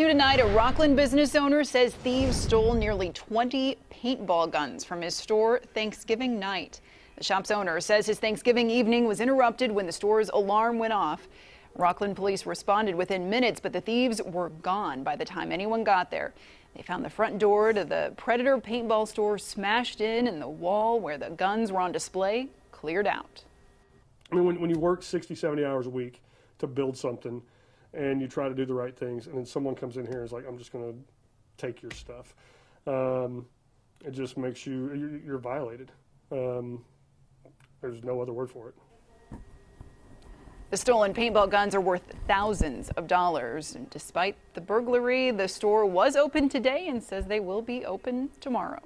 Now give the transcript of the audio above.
New tonight, a Rocklin business owner says thieves stole nearly 20 paintball guns from his store Thanksgiving night. The shop's owner says his Thanksgiving evening was interrupted when the store's alarm went off. Rocklin police responded within minutes, but the thieves were gone by the time anyone got there. They found the front door to the Predator paintball store smashed in and the wall where the guns were on display cleared out. I mean, when, when you work 60, 70 hours a week to build something and you try to do the right things, and then someone comes in here and is like, I'm just going to take your stuff, um, it just makes you, you're, violated. Um, there's no other word for it. The stolen paintball guns are worth thousands of dollars. And despite the burglary, the store was open today and says they will be open tomorrow.